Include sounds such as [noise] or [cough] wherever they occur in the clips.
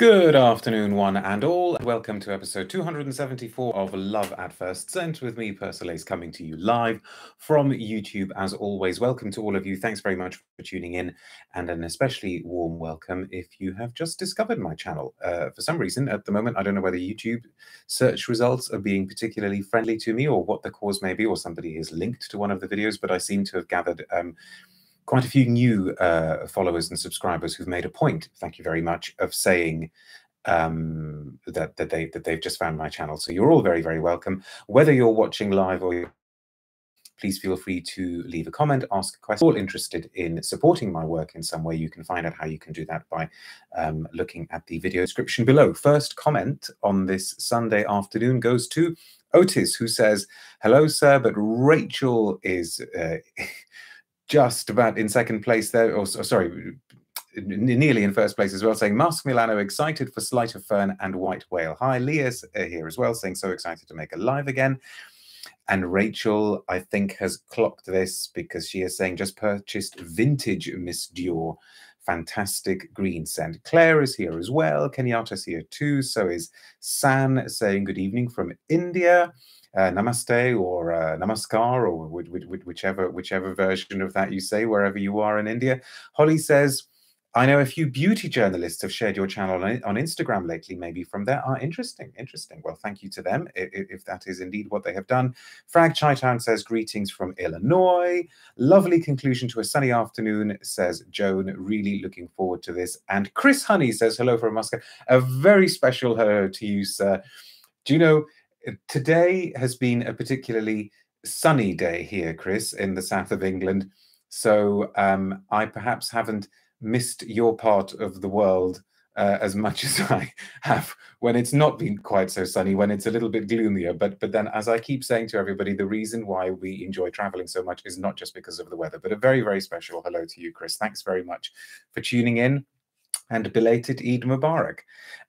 Good afternoon, one and all. Welcome to episode 274 of Love at First Scent with me, Persolaise, coming to you live from YouTube. As always, welcome to all of you. Thanks very much for tuning in, and an especially warm welcome if you have just discovered my channel. Uh, for some reason, at the moment, I don't know whether YouTube search results are being particularly friendly to me or what the cause may be, or somebody is linked to one of the videos, but I seem to have gathered. Um, quite a few new uh, followers and subscribers who've made a point, thank you very much, of saying um, that, that, they, that they've just found my channel. So you're all very, very welcome. Whether you're watching live or please feel free to leave a comment, ask a question. All interested in supporting my work in some way, you can find out how you can do that by um, looking at the video description below. First comment on this Sunday afternoon goes to Otis, who says, hello, sir, but Rachel is... Uh, [laughs] just about in second place there, or sorry, nearly in first place as well, saying Masque Milano excited for Sleight of Fern and White Whale. Hi, Leah's uh, here as well, saying so excited to make a live again. And Rachel, I think, has clocked this because she is saying just purchased vintage Miss Dior. Fantastic green scent. Claire is here as well. Kenyatta's here too. So is San saying good evening from India uh, namaste or uh, namaskar or whichever whichever version of that you say wherever you are in India. Holly says, I know a few beauty journalists have shared your channel on, on Instagram lately, maybe from there. Ah, interesting, interesting. Well, thank you to them, if, if that is indeed what they have done. Frag Chitown says, greetings from Illinois. Lovely conclusion to a sunny afternoon, says Joan. Really looking forward to this. And Chris Honey says, hello from Moscow. A very special hello to you, sir. Do you know, today has been a particularly sunny day here, Chris, in the south of England. So um, I perhaps haven't missed your part of the world uh, as much [laughs] as I have when it's not been quite so sunny, when it's a little bit gloomier. But but then, as I keep saying to everybody, the reason why we enjoy traveling so much is not just because of the weather, but a very very special hello to you, Chris. Thanks very much for tuning in and belated Eid Mubarak.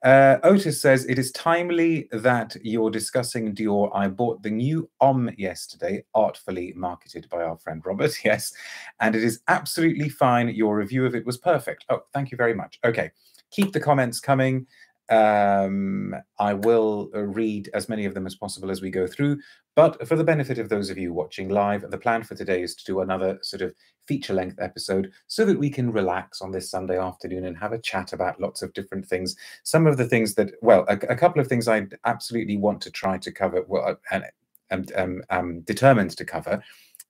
Uh, Otis says, It is timely that you're discussing Dior. I bought the new Homme yesterday, artfully marketed by our friend Robert. [laughs] Yes. And it is absolutely fine. Your review of it was perfect. Oh, thank you very much. Okay. Keep the comments coming. Um, I will uh, read as many of them as possible as we go through. But for the benefit of those of you watching live, the plan for today is to do another sort of feature length episode so that we can relax on this Sunday afternoon and have a chat about lots of different things. Some of the things that, well, a, a couple of things I absolutely want to try to cover, well, uh, and, and um, um, determined to cover,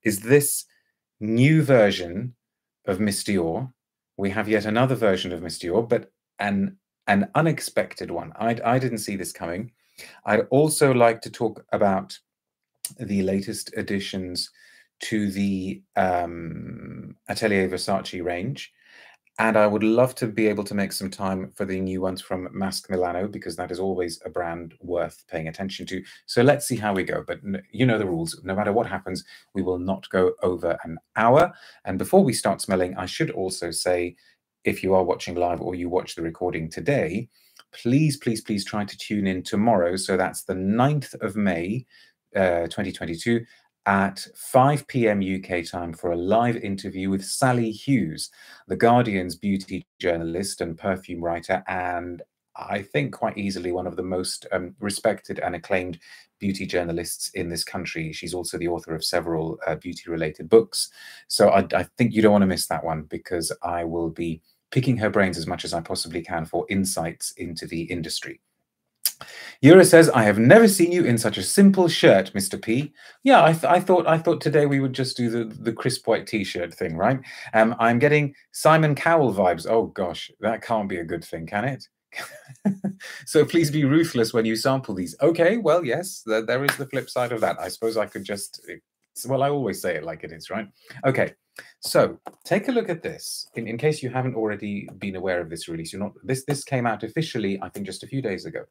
is this new version of Miss Dior. We have yet another version of Miss Dior, but an an unexpected one. I, I didn't see this coming. I'd also like to talk about the latest additions to the um, Atelier Versace range. And I would love to be able to make some time for the new ones from Masque Milano because that is always a brand worth paying attention to. So let's see how we go. But you know the rules. No matter what happens, we will not go over an hour. And before we start smelling, I should also say if you are watching live or you watch the recording today, please, please, please try to tune in tomorrow. So that's the 9th of May, uh, 2022 at 5 p.m. UK time for a live interview with Sally Hughes, the Guardian's beauty journalist and perfume writer, and I think quite easily one of the most um, respected and acclaimed beauty journalists in this country. She's also the author of several uh, beauty related books. So I, I think you don't want to miss that one because I will be picking her brains as much as I possibly can for insights into the industry. Yura says, "I have never seen you in such a simple shirt, Mr. P." Yeah, I, th I thought I thought today we would just do the the crisp white T-shirt thing, right? Um, I'm getting Simon Cowell vibes. Oh gosh, that can't be a good thing, can it? [laughs] so please be ruthless when you sample these. Okay, well, yes, there, there is the flip side of that. I suppose I could just, well, I always say it like it is, right? Okay, so take a look at this. In, in case you haven't already been aware of this release, you're not. This this came out officially, I think, just a few days ago.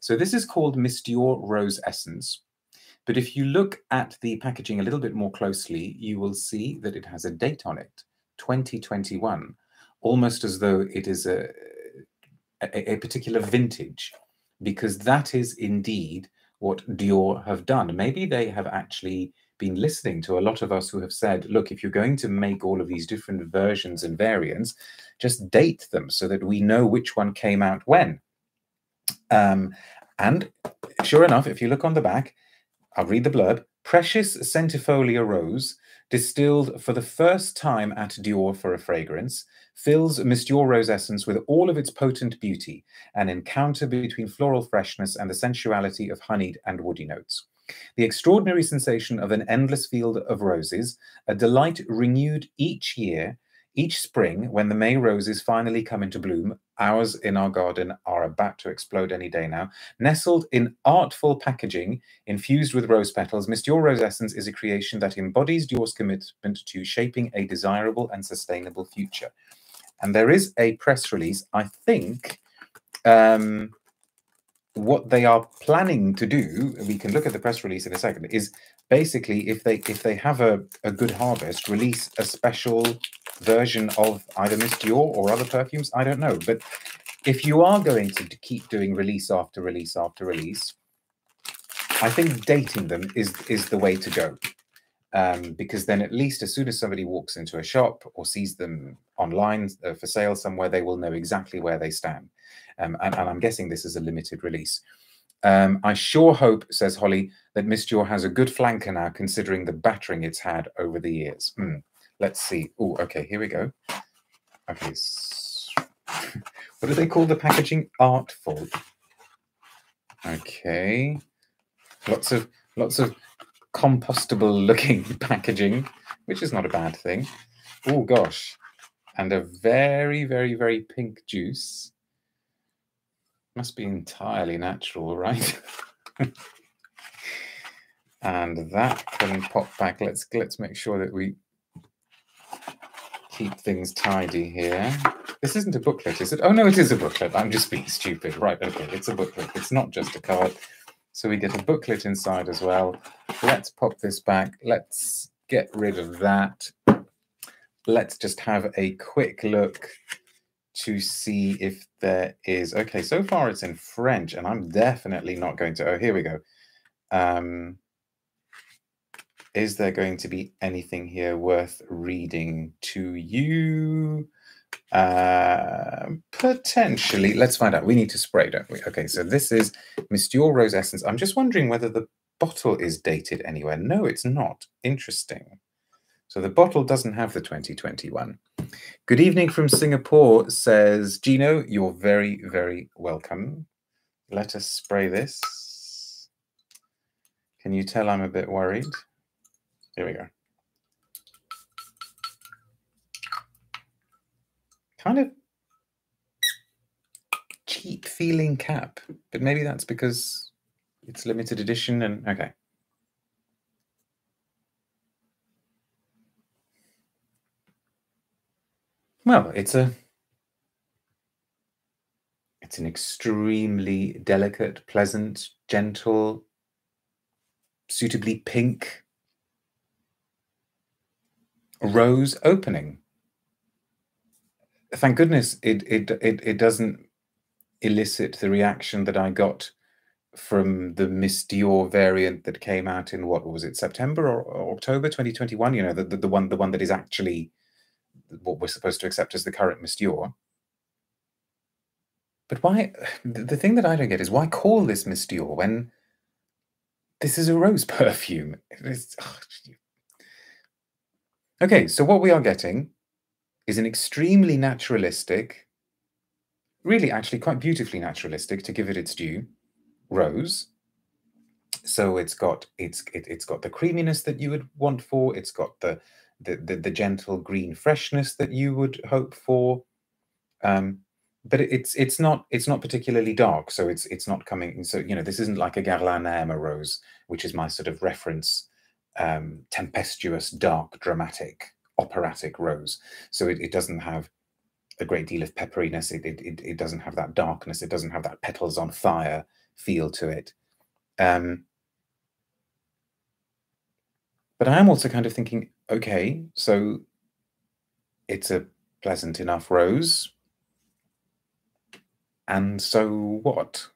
So this is called Miss Dior Rose Essence. But if you look at the packaging a little bit more closely, you will see that it has a date on it, 2021, almost as though it is a, a, a particular vintage, because that is indeed what Dior have done. Maybe they have actually been listening to a lot of us who have said, look, if you're going to make all of these different versions and variants, just date them so that we know which one came out when. Um, and sure enough, if you look on the back, I'll read the blurb. Precious centifolia rose, distilled for the first time at Dior for a fragrance, fills Miss Dior Rose Essence with all of its potent beauty, an encounter between floral freshness and the sensuality of honeyed and woody notes. The extraordinary sensation of an endless field of roses, a delight renewed each year, each spring, when the May roses finally come into bloom, ours in our garden are about to explode any day now. Nestled in artful packaging, infused with rose petals, Miss Dior Rose Essence is a creation that embodies Dior's commitment to shaping a desirable and sustainable future. And there is a press release, I think, um, what they are planning to do, we can look at the press release in a second, is basically if they if they have a, a good harvest, release a special version of either Miss Dior or other perfumes. I don't know. But if you are going to keep doing release after release after release, I think dating them is is the way to go. Um, because then at least as soon as somebody walks into a shop or sees them online uh, for sale somewhere, they will know exactly where they stand. Um, and, and, I'm guessing this is a limited release. Um, I sure hope, says Holly, that Miss Dior has a good flanker now, considering the battering it's had over the years. Hmm. Let's see. Oh, okay, here we go. Okay. [laughs] what do they call the packaging? Artful. Okay. Lots of lots of compostable looking [laughs] packaging, which is not a bad thing. Oh gosh. And a very, very, very pink juice. Must be entirely natural, right? [laughs] and that can pop back. Let's let's make sure that we keep things tidy here. This isn't a booklet, is it? Oh, no, it is a booklet. I'm just being stupid. Right, okay, it's a booklet. It's not just a card. So we get a booklet inside as well. Let's pop this back. Let's get rid of that. Let's just have a quick look to see if there is. Okay, so far it's in French, and I'm definitely not going to. Oh, here we go. Um, is there going to be anything here worth reading to you? Uh, potentially. Let's find out. We need to spray, don't we? Okay, so this is Miss Dior Rose Essence. I'm just wondering whether the bottle is dated anywhere. No, it's not. Interesting. So the bottle doesn't have the 2021. Good evening from Singapore, says Gino. You're very, very welcome. Let us spray this. Can you tell I'm a bit worried? Here we go. Kind of cheap feeling cap, but maybe that's because it's limited edition and okay. Well, it's a it's an extremely delicate, pleasant, gentle, suitably pink rose opening. Thank goodness it it it, it doesn't elicit the reaction that I got from the Miss Dior variant that came out in what was it September or, October 2021 you know the, the, the one the one that is actually what we're supposed to accept as the current Dior but why the thing that I don't get is why call this Dior when this is a rose [laughs] perfume oh, Okay, so what we are getting is an extremely naturalistic, really actually quite beautifully naturalistic to give it its due, rose. So it's got it's it, it's got the creaminess that you would want for. It's got the the the, the gentle green freshness that you would hope for. Um, but it's it's not it's not particularly dark, so it's it's not coming. So you know this isn't like a Hermes rose, which is my sort of reference um, tempestuous, dark, dramatic, operatic rose. So it, it, doesn't have a great deal of pepperiness. It, it, it, doesn't have that darkness. It doesn't have that petals on fire feel to it. Um, but I am also kind of thinking, okay, so it's a pleasant enough rose. And so what?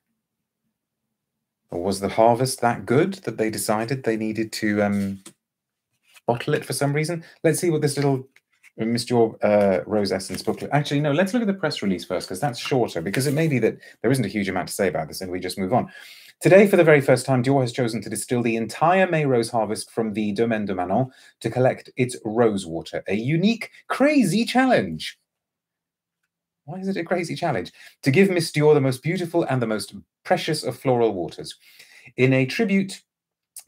Or was the harvest that good that they decided they needed to um, bottle it for some reason? Let's see what this little Miss Dior uh, Rose Essence booklet. Actually, no, let's look at the press release first because that's shorter because it may be that there isn't a huge amount to say about this and we just move on. Today, for the very first time, Dior has chosen to distill the entire May rose harvest from the Domaine de Manon to collect its rose water, a unique, crazy challenge. Why is it a crazy challenge? To give Miss Dior the most beautiful and the most precious of floral waters. In a tribute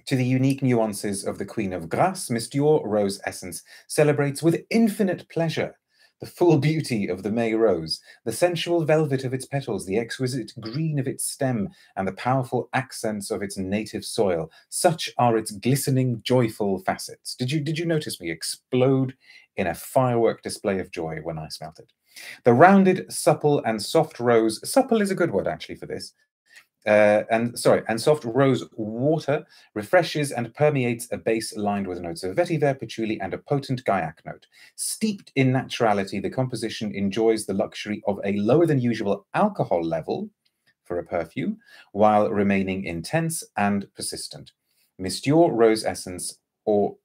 to the unique nuances of the Queen of Grace, Miss Dior Rose Essence celebrates with infinite pleasure the full beauty of the May rose, the sensual velvet of its petals, the exquisite green of its stem, and the powerful accents of its native soil. Such are its glistening, joyful facets. Did you did you notice me explode in a firework display of joy when I smelt it? The rounded, supple, and soft rose, supple is a good word actually for this, uh, and sorry, and soft rose water refreshes and permeates a base lined with notes of vetiver, patchouli, and a potent gaiac note. Steeped in naturality, the composition enjoys the luxury of a lower than usual alcohol level for a perfume, while remaining intense and persistent. Dior Rose Essence or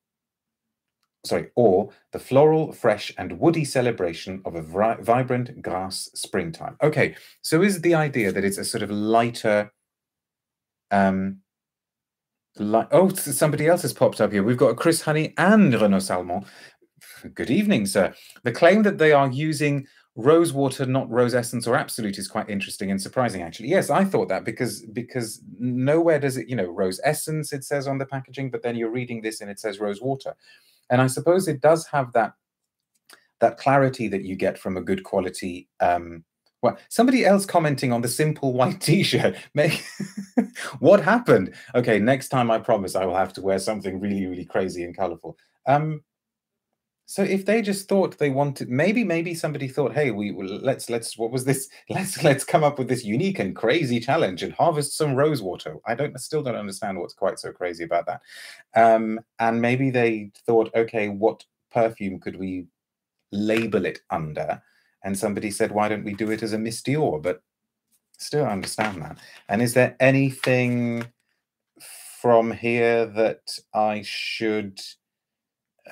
sorry, or the floral, fresh, and woody celebration of a vibrant Grasse springtime. Okay, so is the idea that it's a sort of lighter, um, like oh, somebody else has popped up here. We've got Chris Honey and Renaud Salmon. Good evening, sir. The claim that they are using rose water, not rose essence or absolute, is quite interesting and surprising. Actually, yes, I thought that because because nowhere does it, you know, rose essence it says on the packaging, but then you're reading this and it says rose water. And I suppose it does have that that clarity that you get from a good quality. Um, well, somebody else commenting on the simple white [laughs] T-shirt. [laughs] what happened? Okay, next time I promise I will have to wear something really, really crazy and colorful. Um, so if they just thought they wanted, maybe maybe somebody thought, hey, we let's let's what was this? [laughs] Let's let's come up with this unique and crazy challenge and harvest some rose water. I don't still don't understand what's quite so crazy about that. Um, and maybe they thought, okay, what perfume could we label it under? And somebody said, why don't we do it as a Miss Dior? But still understand that. And is there anything from here that I should?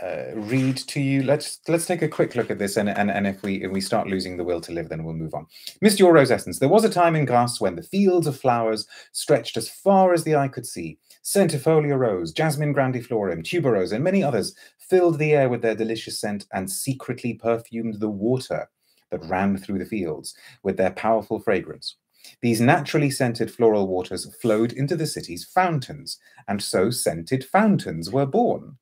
Uh, read to you. Let's let's take a quick look at this, and and, and if we if we start losing the will to live, then we'll move on. Miss Rose Essence. There was a time in Grasse when the fields of flowers stretched as far as the eye could see. Centifolia rose, jasmine grandiflorum, tuberose, and many others filled the air with their delicious scent and secretly perfumed the water that ran through the fields with their powerful fragrance. These naturally scented floral waters flowed into the city's fountains, and so scented fountains were born.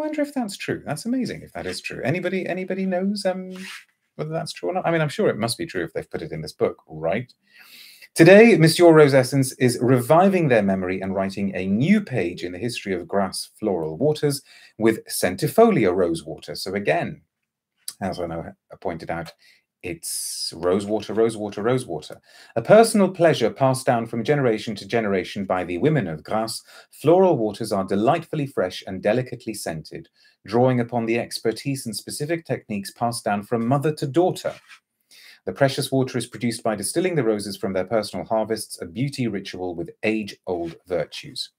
Wonder if that's true. That's amazing if that is true. Anybody anybody knows um, whether that's true or not? I mean, I'm sure it must be true if they've put it in this book, right? Today, Monsieur Rose Essence is reviving their memory and writing a new page in the history of Grasse floral waters with centifolia rose water. So again, as I know pointed out, it's rosewater, rosewater, rosewater. A personal pleasure passed down from generation to generation by the women of Grasse, floral waters are delightfully fresh and delicately scented, drawing upon the expertise and specific techniques passed down from mother to daughter. The precious water is produced by distilling the roses from their personal harvests, a beauty ritual with age-old virtues.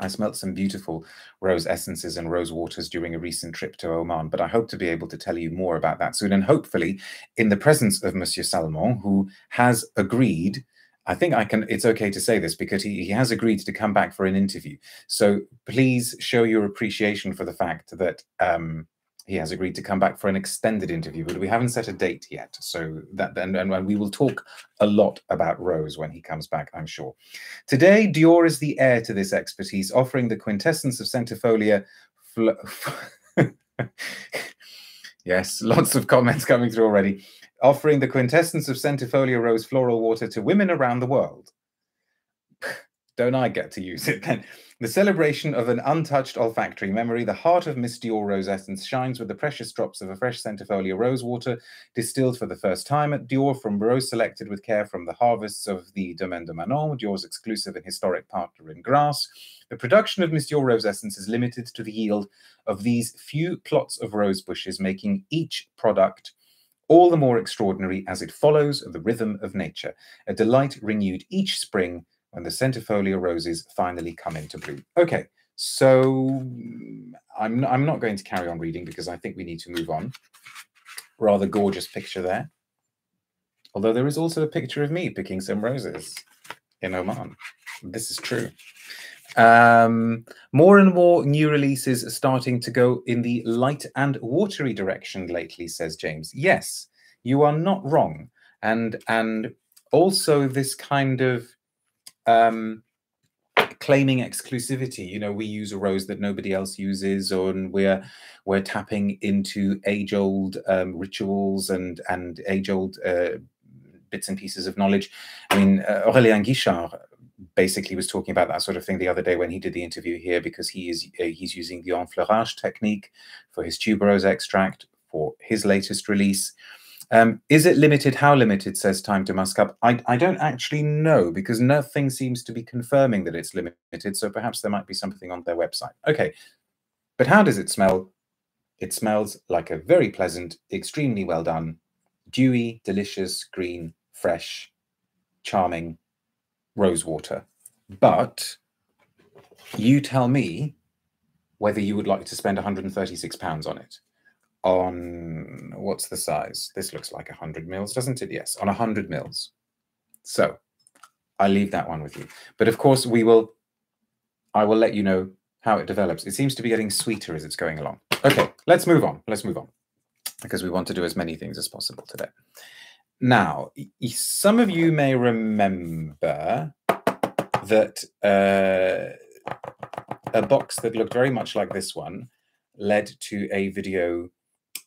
I smelt some beautiful rose essences and rose waters during a recent trip to Oman, but I hope to be able to tell you more about that soon. And hopefully, in the presence of Monsieur Salmon, who has agreed. I think I can. It's okay to say this because he, he has agreed to come back for an interview. So please show your appreciation for the fact that um, he has agreed to come back for an extended interview, but we haven't set a date yet. So that and, and we will talk a lot about Rose when he comes back, I'm sure. Today, Dior is the heir to this expertise, offering the quintessence of centifolia. [laughs] yes, lots of comments coming through already. Offering the quintessence of centifolia rose floral water to women around the world. [laughs] Don't I get to use it then? The celebration of an untouched olfactory memory, the heart of Miss Dior Rose Essence shines with the precious drops of a fresh centifolia rose water, distilled for the first time at Dior from rose selected with care from the harvests of the Domaine de Manon, Dior's exclusive and historic partner in Grasse. The production of Miss Dior Rose Essence is limited to the yield of these few plots of rose bushes, making each product all the more extraordinary as it follows the rhythm of nature, a delight renewed each spring when the centifolia roses finally come into bloom. Okay, So I'm, I'm not going to carry on reading because I think we need to move on. Rather gorgeous picture there. Although there is also a picture of me picking some roses in Oman. This is true. Um, more and more new releases starting to go in the light and watery direction lately, says James. Yes, you are not wrong. And and also this kind of um, claiming exclusivity. You know, we use a rose that nobody else uses, or we're we're tapping into age-old um, rituals and and age-old uh, bits and pieces of knowledge. I mean, uh, Aurélien Guichard basically was talking about that sort of thing the other day when he did the interview here because he is uh, he's using the enfleurage technique for his tuberose extract for his latest release. Um, is it limited? How limited, says Time to Musk Up? I, I don't actually know because nothing seems to be confirming that it's limited. So perhaps there might be something on their website. Okay. But how does it smell? It smells like a very pleasant, extremely well done, dewy, delicious, green, fresh, charming rose water. But you tell me whether you would like to spend 136 pounds on it on what's the size? This looks like 100 mils, doesn't it? Yes, on 100 mils. So I leave that one with you. But of course, we will, I will let you know how it develops. It seems to be getting sweeter as it's going along. Okay, let's move on. Let's move on because we want to do as many things as possible today. Now, some of you may remember that uh, a box that looked very much like this one led to a video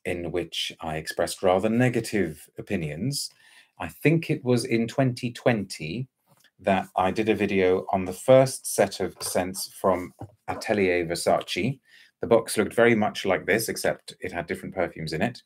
in which I expressed rather negative opinions. I think it was in 2020 that I did a video on the first set of scents from Atelier Versace. The box looked very much like this, except it had different perfumes in it.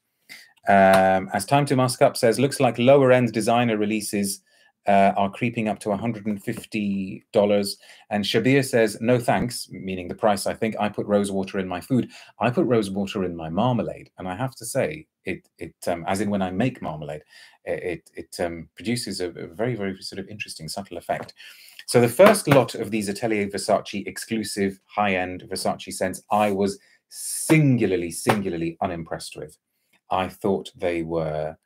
Um, as Time to Musk Up says, looks like lower end designer releases uh, are creeping up to $150. And Shabir says, no thanks, meaning the price. I think I put rose water in my food. I put rose water in my marmalade. And I have to say, it, it um, as in when I make marmalade, it, it um, produces a, a very, very sort of interesting, subtle effect. So the first lot of these Atelier Versace exclusive high-end Versace scents, I was singularly, singularly unimpressed with. I thought they were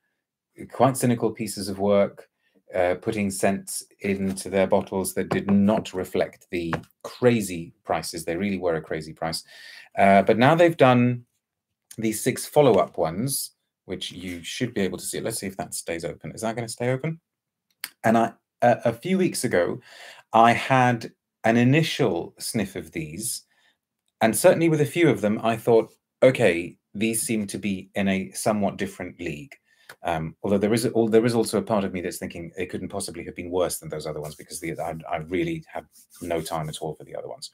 quite cynical pieces of work uh, putting scents into their bottles that did not reflect the crazy prices. They really were a crazy price. Uh, but now they've done these six follow-up ones, which you should be able to see. Let's see if that stays open. Is that going to stay open? And I, uh, a few weeks ago, I had an initial sniff of these, and certainly with a few of them, I thought, okay, these seem to be in a somewhat different league. Um, although there is there is also a part of me that's thinking it couldn't possibly have been worse than those other ones because the, I, I really had no time at all for the other ones.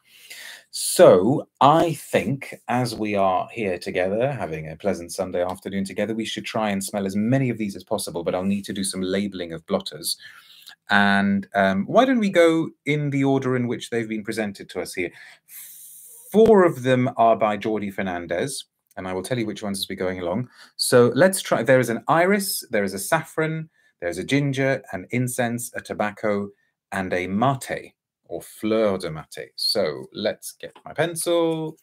So I think as we are here together, having a pleasant Sunday afternoon together, we should try and smell as many of these as possible. But I'll need to do some labeling of blotters. And um, why don't we go in the order in which they've been presented to us here? Four of them are by Jordi Fernandez and I will tell you which ones as we're going along. So let's try. There is an iris, there is a saffron, there's a ginger, an incense, a tobacco, and a mate or fleur de mate. So let's get my pencil.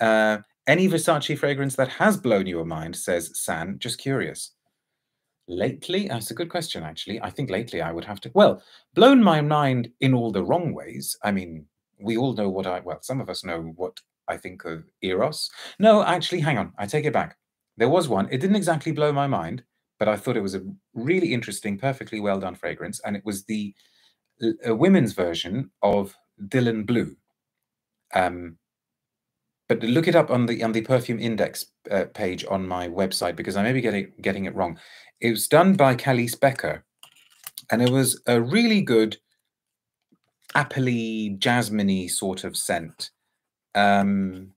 Uh, any Versace fragrance that has blown your mind, says San. Just curious. Lately, that's a good question, actually. I think lately I would have to, well, blown my mind in all the wrong ways. I mean, we all know what I, well, some of us know what I think of Eros. No, actually, hang on. I take it back. There was one. It didn't exactly blow my mind, but I thought it was a really interesting, perfectly well done fragrance. And it was the a women's version of Dylan Blue. Um, but look it up on the on the perfume index uh, page on my website because I may be getting getting it wrong. It was done by Calice Becker, and it was a really good, appley, jasminey sort of scent um,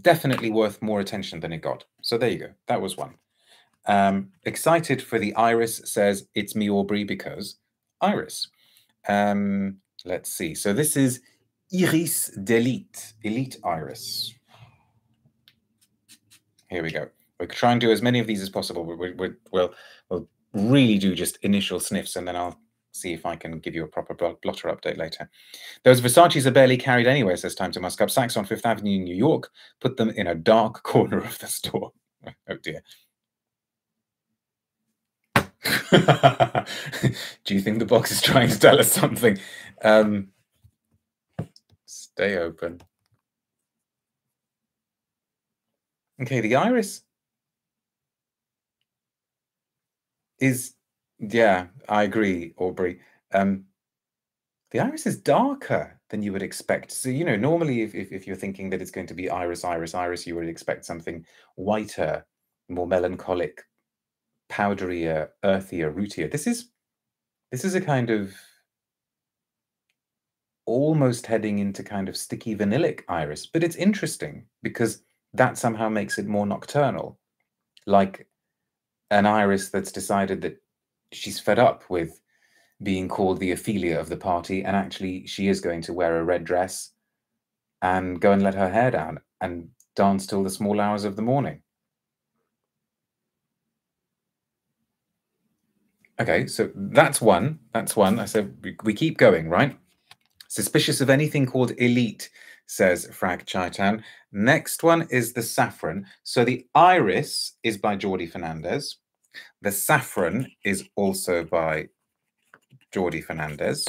definitely worth more attention than it got. So there you go. That was one. Um, excited for the iris says it's me Aubrey because iris. Um, let's see. So this is Iris d'Elite, Elite Iris. Here we go. We'll try and do as many of these as possible. We, we, we'll, we'll really do just initial sniffs and then I'll see if I can give you a proper blotter update later. Those Versace's are barely carried anywhere, says Time to Musk Up. Saks on Fifth Avenue in New York. Put them in a dark [laughs] corner of the store. [laughs] Oh dear. [laughs] Do you think the box is trying to tell us something? Um, stay open. Okay, the iris is yeah, I agree, Aubrey. Um, the iris is darker than you would expect. So, you know, normally if, if, if you're thinking that it's going to be iris, iris, iris, you would expect something whiter, more melancholic, powderier, earthier, rootier. This is this is a kind of almost heading into kind of sticky vanillic iris, but it's interesting because that somehow makes it more nocturnal. Like an iris that's decided that she's fed up with being called the Ophelia of the party, and actually she is going to wear a red dress and go and let her hair down and dance till the small hours of the morning. Okay, so that's one. That's one. I said we, keep going, right? Suspicious of anything called elite, says Frag Chitown. Next one is the saffron. So the iris is by Jordi Fernandez. The saffron is also by Jordi Fernandez.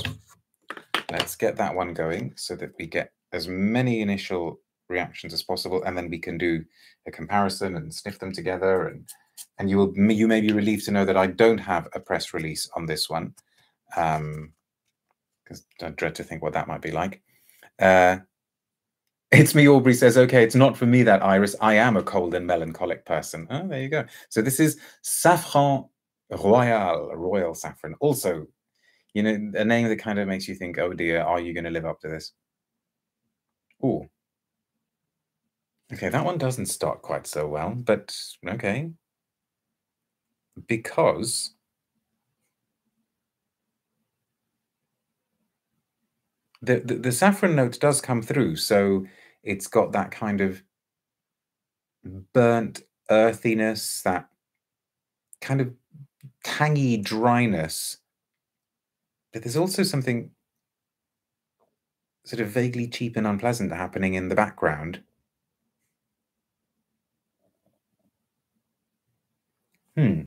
Let's get that one going so that we get as many initial reactions as possible, and then we can do a comparison and sniff them together. And and you will you may be relieved to know that I don't have a press release on this one, because um, I dread to think what that might be like. Uh, it's me, Aubrey says, okay, it's not for me that iris. I am a cold and melancholic person. Oh, there you go. So this is Saffron Royal, Royal Saffron. Also, you know, a name that kind of makes you think, oh dear, are you going to live up to this? Oh. Okay, that one doesn't start quite so well, but okay. Because the, the, the saffron note does come through. So it's got that kind of burnt earthiness, that kind of tangy dryness. But there's also something sort of vaguely cheap and unpleasant happening in the background. Hmm.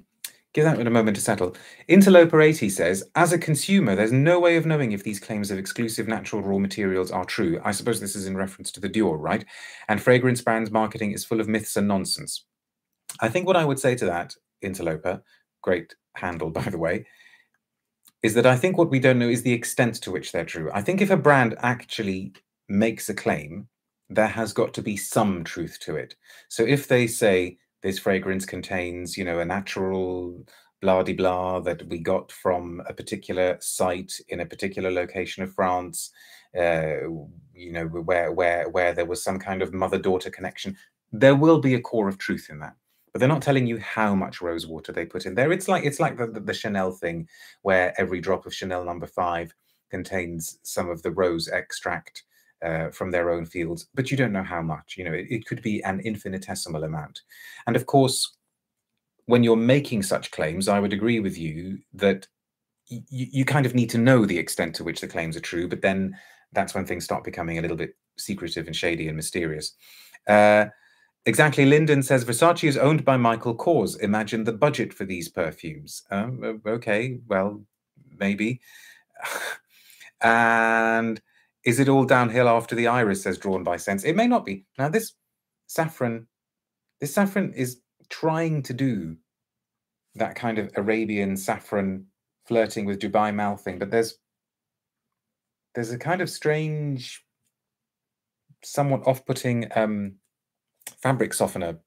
Give that a moment to settle. Interloper 80 says, as a consumer, there's no way of knowing if these claims of exclusive natural raw materials are true. I suppose this is in reference to the Dior, right? And fragrance brands marketing is full of myths and nonsense. I think what I would say to that, Interloper, great handle, [laughs] by the way, is that I think what we don't know is the extent to which they're true. I think if a brand actually makes a claim, there has got to be some truth to it. So if they say, this fragrance contains, you know, a natural blah de blah that we got from a particular site in a particular location of France, uh, you know, where where where there was some kind of mother-daughter connection. There will be a core of truth in that, but they're not telling you how much rose water they put in there. It's like it's like the, the, the Chanel thing, where every drop of Chanel number five contains some of the rose extract uh, from their own fields, but you don't know how much. You know, it, it, could be an infinitesimal amount. And of course, when you're making such claims, I would agree with you that you kind of need to know the extent to which the claims are true, but then that's when things start becoming a little bit secretive and shady and mysterious. Uh, exactly. Lyndon says Versace is owned by Michael Kors. Imagine the budget for these perfumes. Um, okay, well, maybe. [laughs] and is it all downhill after the iris, says Drawn by Sense? It may not be. Now, this saffron, this saffron is trying to do that kind of Arabian saffron flirting with Dubai mouthing, but there's there's a kind of strange, somewhat off-putting um, fabric softener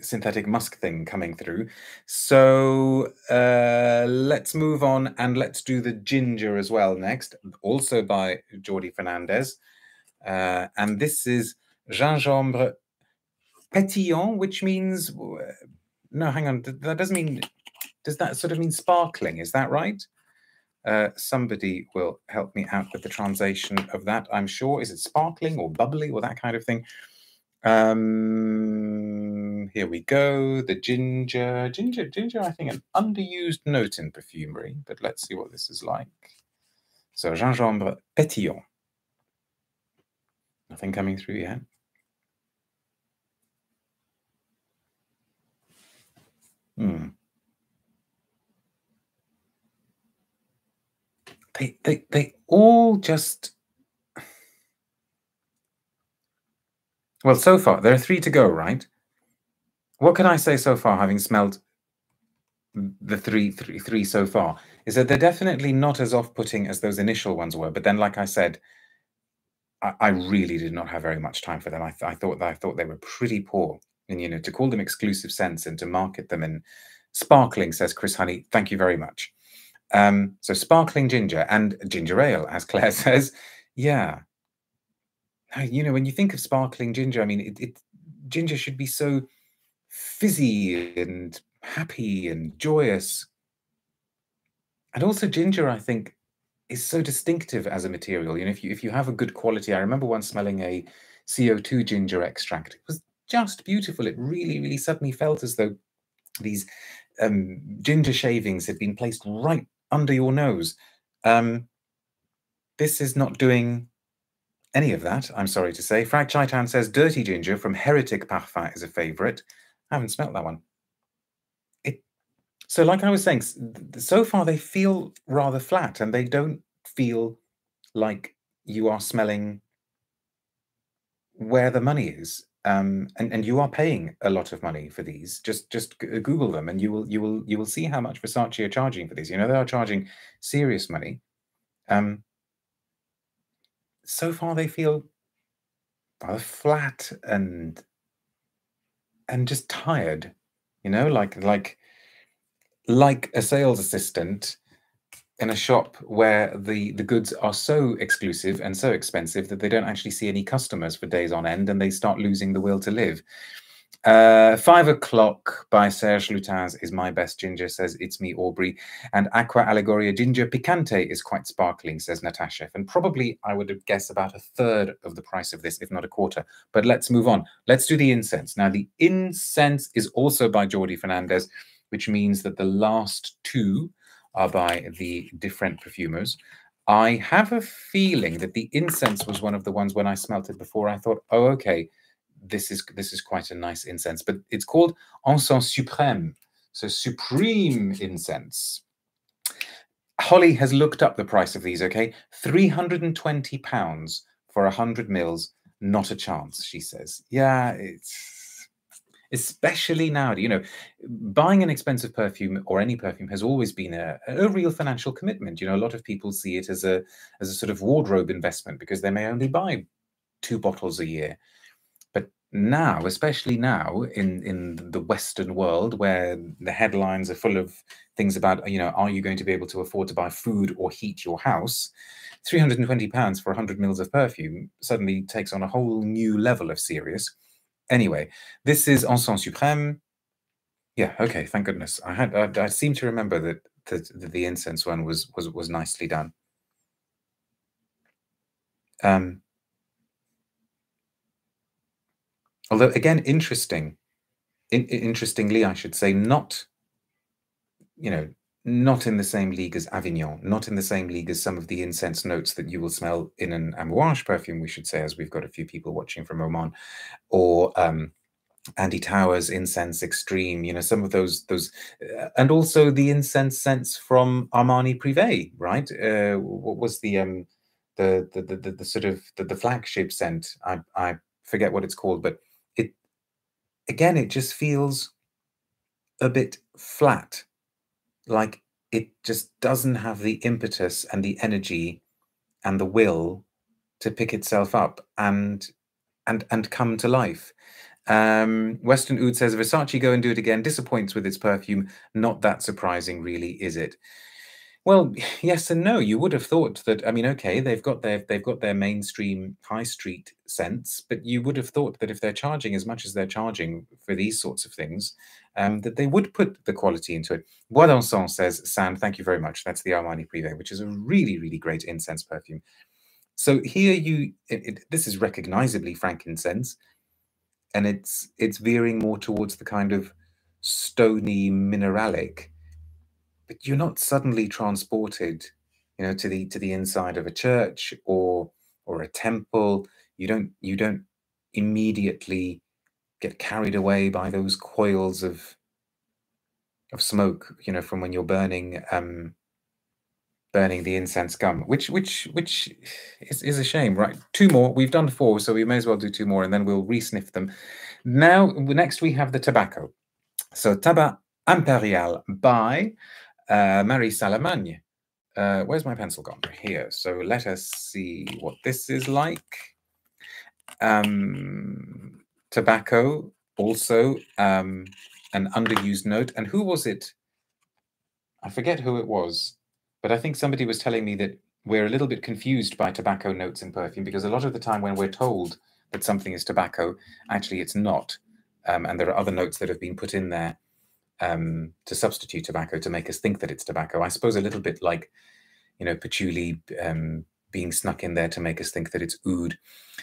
synthetic musk thing coming through. So uh, let's move on and let's do the ginger as well next, also by Jordi Fernandez. Uh, and this is gingembre pétillant, which means no, hang on, that doesn't mean. Does that sort of mean sparkling? Is that right? Uh, somebody will help me out with the translation of that. I'm sure. Is it sparkling or bubbly or that kind of thing? Um, here we go. The ginger, ginger, ginger. I think an underused note in perfumery, but let's see what this is like. So gingembre pétillant. Nothing coming through yet. Hmm. They, they, they all just. Well, so far, there are three to go, right? What can I say so far, having smelled the three, three, three so far, is that they're definitely not as off-putting as those initial ones were. But then, like I said, I, I really did not have very much time for them. I, th I thought I thought they were pretty poor, and you know, to call them exclusive scents and to market them in sparkling, says Chris Honey. Thank you very much. Um, so sparkling ginger and ginger ale, as Claire [laughs] says. Yeah. You know, when you think of sparkling ginger, I mean, it, it ginger should be so fizzy and happy and joyous. And also ginger, I think, is so distinctive as a material. You know, if you if you have a good quality, I remember once smelling a CO2 ginger extract. It was just beautiful. It really, really suddenly felt as though these um, ginger shavings had been placed right under your nose. Um, this is not doing any of that, I'm sorry to say. Frag Chitown says Dirty Ginger from Heretic Parfum is a favorite. I haven't smelt that one. It So like I was saying, so far they feel rather flat and they don't feel like you are smelling where the money is um, and and you are paying a lot of money for these. Just just uh, Google them, and you will you will you will see how much Versace are charging for these. You know they are charging serious money. Um, so far, they feel rather flat and and just tired. You know, like like like a sales assistant in a shop where the the goods are so exclusive and so expensive that they don't actually see any customers for days on end and they start losing the will to live uh, five o'clock by Serge Lutens is my best ginger, says it's me, Aubrey. And Aqua Allegoria Ginger Piccante is quite sparkling, says Natasha. And probably I would guess about a third of the price of this, if not a quarter. But let's move on. Let's do the incense. Now, the incense is also by Jordi Fernandez, which means that the last two are by the different perfumers. I have a feeling that the incense was one of the ones when I smelt it before. I thought, oh, okay, this is this is quite a nice incense, but it's called Encens Suprême, so supreme incense. Holly has looked up the price of these. Okay, three hundred and twenty pounds for a hundred mils. Not a chance, she says. Yeah, it's especially now. You know, buying an expensive perfume or any perfume has always been a, a real financial commitment. You know, a lot of people see it as a as a sort of wardrobe investment because they may only buy two bottles a year. Now, especially now in in the Western world, where the headlines are full of things about you know, are you going to be able to afford to buy food or heat your house? 320 pounds for 100 mils of perfume suddenly takes on a whole new level of serious Anyway, this is Encens Suprême. Yeah, okay, thank goodness. I had I, I seem to remember that the, the incense one was was was nicely done. Um, although again, interesting, in, interestingly, I should say, not you know not in the same league as Avignon, not in the same league as some of the incense notes that you will smell in an Amouage perfume, we should say, as we've got a few people watching from Oman, or um, Andy Tauer's incense extreme, you know, some of those those, uh, and also the incense scents from Armani Privé, right? Uh, what was the um the the the, the, sort of the, the flagship scent? I I forget what it's called, but again it just feels a bit flat like it just doesn't have the impetus and the energy and the will to pick itself up and and and come to life. Um, Western Oud says Versace go and do it again. Disappoints with its perfume. Not that surprising, really, is it? Well, [laughs] yes and no. You would have thought that. I mean, okay, they've got their they've got their mainstream high street sense, but you would have thought that if they're charging as much as they're charging for these sorts of things, um, that they would put the quality into it. Bois d'Encens says, Sam, thank you very much. That's the Armani Privé, which is a really, really great incense perfume. So here you, it, it, this is recognizably frankincense. and it's it's veering more towards the kind of stony mineralic but you're not suddenly transported you know to the to the inside of a church or or a temple. You don't you don't immediately get carried away by those coils of of smoke you know from when you're burning um burning the incense gum which which which is, is a shame right? Two more. We've done four so we may as well do two more and then we'll re-sniff them. Now next we have the tobacco. So tabac imperial by uh, marie salamagne. Uh, where's my pencil gone? Here. So let us see what this is like. Um tobacco also um an underused note. And who was it? I forget who it was but I think somebody was telling me that we're a little bit confused by tobacco notes in perfume because a lot of the time when we're told that something is tobacco, actually it's not. Um, and there are other notes that have been put in there um, to substitute tobacco to make us think that it's tobacco. I suppose a little bit like, you know, patchouli um, being snuck in there to make us think that it's oud.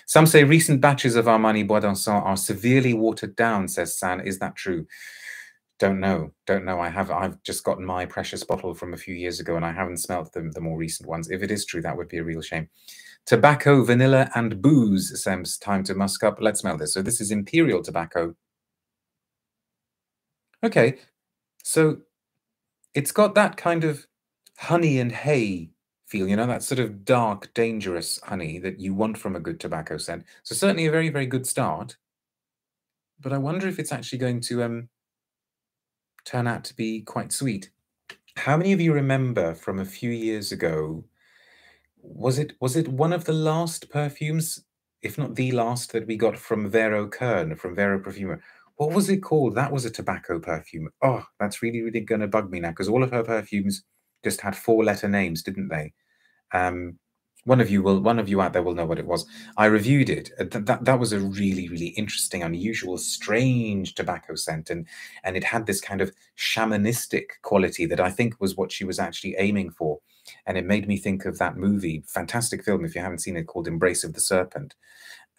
Some say recent batches of Armani Bois d'Encens are severely watered down, says San. Is that true? Don't know. Don't know. I have. I've just gotten my precious bottle from a few years ago, and I haven't smelt the, the more recent ones. If it is true, that would be a real shame. Tobacco, vanilla, and booze. Sam's time to musk up. Let's smell this. So this is imperial tobacco. Okay, so it's got that kind of honey and hay feel. You know that sort of dark, dangerous honey that you want from a good tobacco scent. So certainly a very, very good start. But I wonder if it's actually going to um turn out to be quite sweet. How many of you remember from a few years ago? Was it was it one of the last perfumes, if not the last, that we got from Vero Kern from Vero Profumo? What was it called? That was a tobacco perfume. Oh, that's really really going to bug me now because all of her perfumes just had four letter names, didn't they? Um, one of you will one of you out there will know what it was i reviewed it that, that, that was a really really interesting unusual strange tobacco scent and and it had this kind of shamanistic quality that i think was what she was actually aiming for and it made me think of that movie fantastic film if you haven't seen it called embrace of the serpent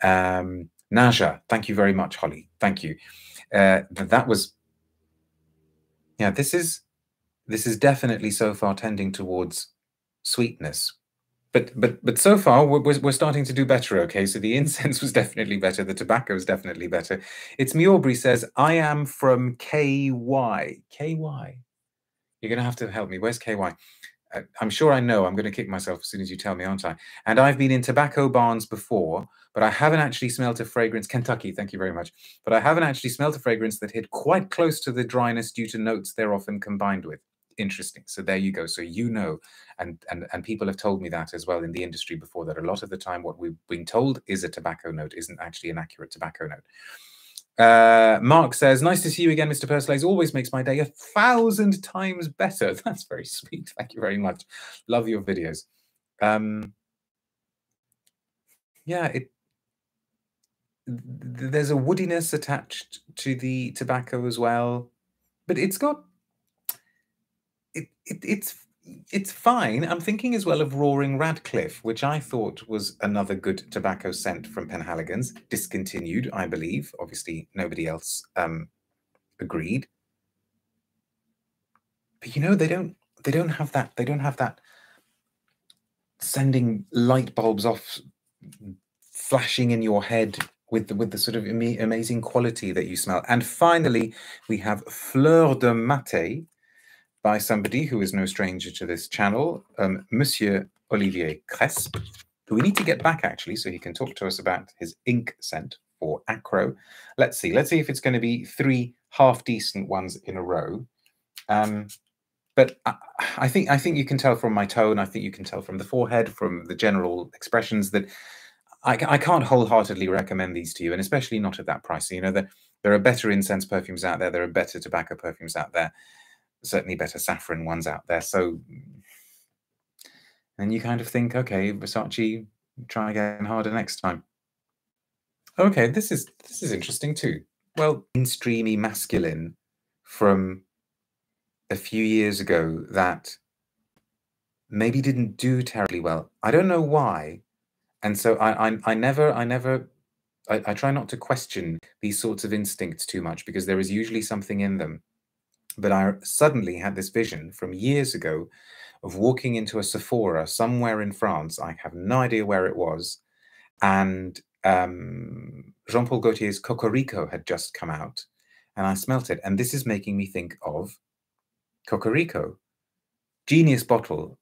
um naja thank you very much holly. Thank you. Uh that was yeah this is this is definitely so far tending towards sweetness. But but but so far we're, we're starting to do better okay? So the [laughs] incense was definitely better. The tobacco is definitely better. It's aubrey says i am from ky ky you're going to have to help me. Where's ky i'm sure i know i'm going to kick myself as soon as you tell me aren't i and i've been in tobacco barns before but i haven't actually smelt a fragrance kentucky thank you very much but i haven't actually smelt a fragrance that hit quite close to the dryness due to notes they're often combined with interesting. So there you go. So you know, and and and people have told me that as well in the industry before that a lot of the time what we've been told is a tobacco note isn't actually an accurate tobacco note. Uh, Mark says, "Nice to see you again, Mr. Persolaise. Always makes my day a thousand times better." [laughs] That's very sweet. Thank you very much. Love your videos. Um, yeah, it there's a woodiness attached to the tobacco as well, but it's got it, it it's it's fine. I'm thinking as well of Roaring Radcliffe, which I thought was another good tobacco scent from Penhaligon's, discontinued, I believe. Obviously, nobody else um, agreed. But you know, they don't they don't have that they don't have that sending light bulbs off, flashing in your head with the, with the sort of amazing quality that you smell. And finally, we have Fleur de Mate, by somebody who is no stranger to this channel, um, Monsieur Olivier Cresp, who we need to get back actually, so he can talk to us about his ink scent for Akro. Let's see. Let's see if it's going to be three half decent ones in a row. Um, but I, I, think I think you can tell from my tone. I think you can tell from the forehead, from the general expressions that I, I can't wholeheartedly recommend these to you, and especially not at that price. You know, there, there are better incense perfumes out there. There are better tobacco perfumes out there certainly better saffron ones out there. So and you kind of think, okay, Versace, try again harder next time. Okay, this is this is interesting too. Well, mainstreamy masculine from a few years ago that maybe didn't do terribly well. I don't know why, and so I I, I never I never I, I try not to question these sorts of instincts too much because there is usually something in them. But I suddenly had this vision from years ago of walking into a Sephora somewhere in France. I have no idea where it was. And um, Jean Paul Gaultier's Kokorico had just come out. And I smelt it. And this is making me think of Kokorico. Genius bottle,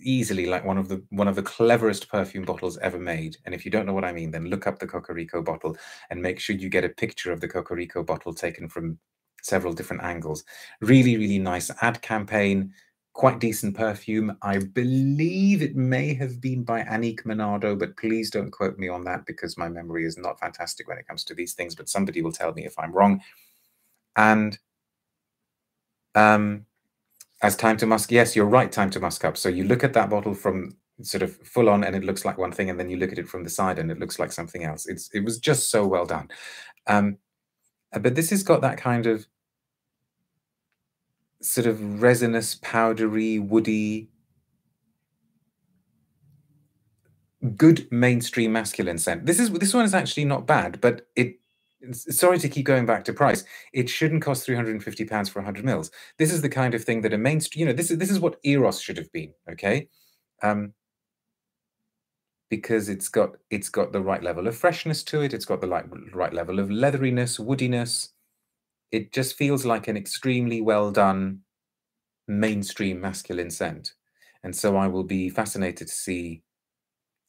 easily like one of the one of the cleverest perfume bottles ever made. And if you don't know what I mean, then look up the Kokorico bottle and make sure you get a picture of the Kokorico bottle taken from several different angles. Really, really nice ad campaign, quite decent perfume. I believe it may have been by Annick Menardo, but please don't quote me on that because my memory is not fantastic when it comes to these things. But somebody will tell me if I'm wrong. And um, as time to musk, yes, you're right, time to musk up. So you look at that bottle from sort of full on and it looks like one thing, and then you look at it from the side and it looks like something else. It's it was just so well done. Um, but this has got that kind of sort of resinous, powdery, woody, good mainstream masculine scent. This is this one is actually not bad, but it sorry to keep going back to price. It shouldn't cost 350 pounds for 100 mils. This is the kind of thing that a mainstream, you know, this is this is what Eros should have been, okay? Um, because it's got it's got the right level of freshness to it. It's got the right, right level of leatheriness, woodiness. It just feels like an extremely well done mainstream masculine scent. And so I will be fascinated to see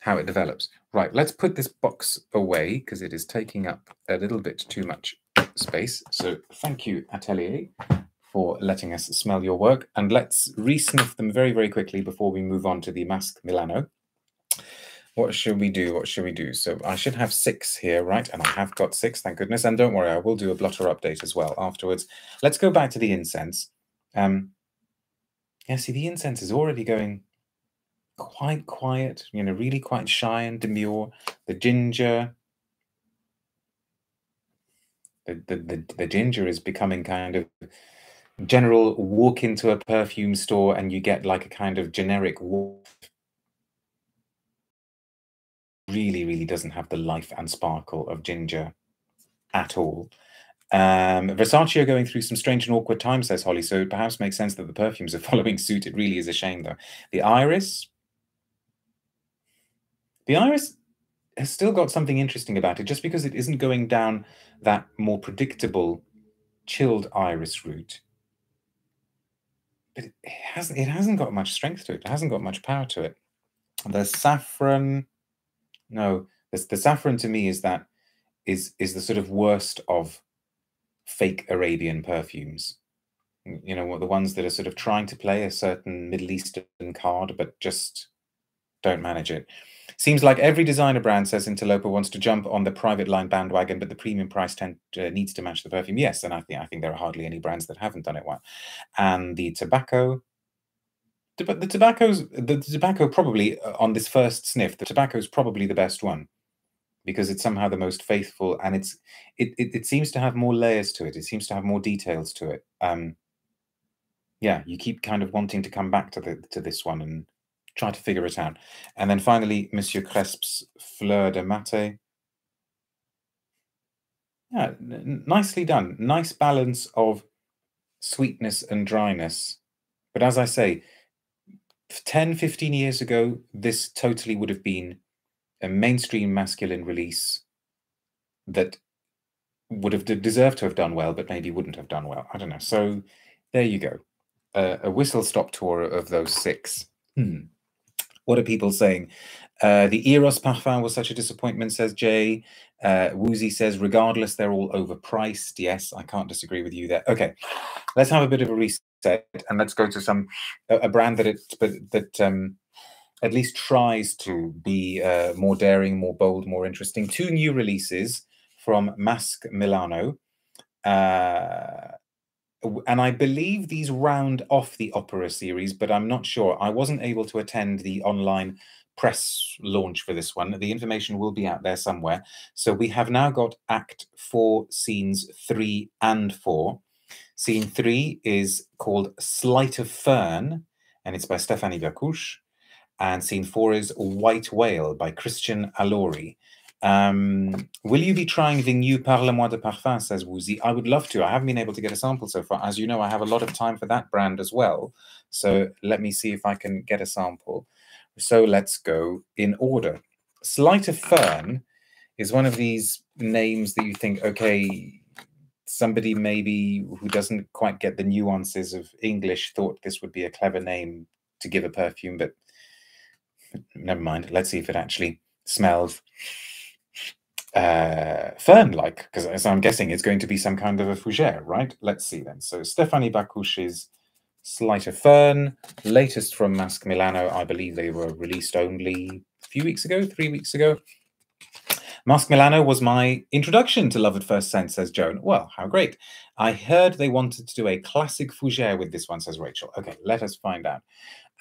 how it develops. Right, let's put this box away because it is taking up a little bit too much space. So thank you, Atelier, for letting us smell your work. And let's re-sniff them very, very quickly before we move on to the Masque Milano. What should we do? What should we do? So I should have six here, right? And I have got six, thank goodness. And don't worry, I will do a blotter update as well afterwards. Let's go back to the incense. Um, yeah, see, the incense is already going quite quiet, you know, really quite shy and demure. The ginger, the, the, the, the ginger is becoming kind of general walk into a perfume store and you get like a kind of generic really really doesn't have the life and sparkle of ginger at all um, Versace are going through some strange and awkward times, says Holly, so it perhaps makes sense that the perfumes are [laughs] following suit. It really is a shame, though. The iris, the iris has still got something interesting about it, just because it isn't going down that more predictable chilled iris route. But it hasn't it hasn't got much strength to it. It hasn't got much power to it. The saffron, no, the, the saffron to me is that is is the sort of worst of fake Arabian perfumes. You know, the ones that are sort of trying to play a certain Middle Eastern card, but just don't manage it. Seems like every designer brand says Interloper wants to jump on the private line bandwagon, but the premium price tend, uh, needs to match the perfume. Yes, and I think I think there are hardly any brands that haven't done it well. And the tobacco, but the tobacco's the tobacco probably uh, on this first sniff, the tobacco is probably the best one because it's somehow the most faithful and it's it, it, it seems to have more layers to it. It seems to have more details to it. Um, yeah, you keep kind of wanting to come back to the to this one and try to figure it out. And then finally, Monsieur Cresp's Fleur de Mate. Yeah, nicely done. Nice balance of sweetness and dryness. But as I say, 10, 15 years ago, this totally would have been a mainstream masculine release that would have deserved to have done well, but maybe wouldn't have done well. I don't know. So there you go. Uh, a whistle stop tour of those six. Hmm. What are people saying? Uh, the Eros Parfum was such a disappointment, says Jay. Uh, Woozy says, regardless, they're all overpriced. Yes, I can't disagree with you there. Okay, let's have a bit of a reset and let's go to some a, a brand that it but that um, at least tries to be uh, more daring, more bold, more interesting. Two new releases from Masque Milano. Uh, and I believe these round off the opera series, but I'm not sure. I wasn't able to attend the online press launch for this one. The information will be out there somewhere. So we have now got Act 4, Scenes 3 and 4. Scene 3 is called Sleight of Fern, and it's by Stephanie Bakouche and scene four is White Whale by Christian Allori. Um, will you be trying the new Parle-moi de Parfum, says Woozy. I would love to. I haven't been able to get a sample so far. As you know, I have a lot of time for that brand as well. So let me see if I can get a sample. So let's go in order. Sleight of Fern is one of these names that you think, okay, somebody maybe who doesn't quite get the nuances of English thought this would be a clever name to give a perfume, but never mind. Let's see if it actually smells uh, fern-like, because as I'm guessing it's going to be some kind of a fougere, right? Let's see then. So Stephanie Bakouche's Sleight of Fern, latest from Masque Milano. I believe they were released only a few weeks ago, three weeks ago. Masque Milano was my introduction to Love at First Scent, says Joan. Well, how great. I heard they wanted to do a classic fougere with this one, says Rachel. Okay, let us find out.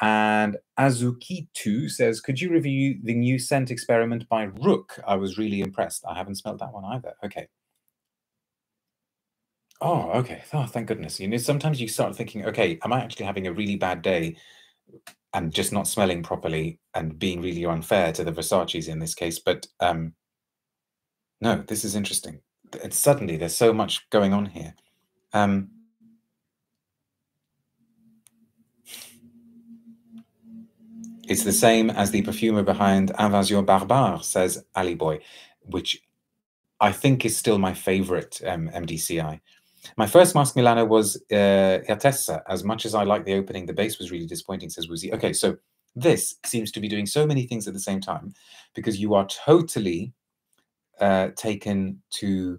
And Azuki2 says, could you review the new scent experiment by Rook? I was really impressed. I haven't smelled that one either. Okay. Oh, okay. Oh, thank goodness. You know, sometimes you start thinking, okay, am I actually having a really bad day and just not smelling properly and being really unfair to the Versace's in this case? But um, no, this is interesting. It's suddenly there's so much going on here. Um, it's the same as the perfumer behind Invasion Barbare, says Ali Boy, which I think is still my favorite um, MDCI. My first Masque Milano was uh. As much as I like the opening, the base was really disappointing, says Woozy. Okay, so this seems to be doing so many things at the same time because you are totally uh, taken to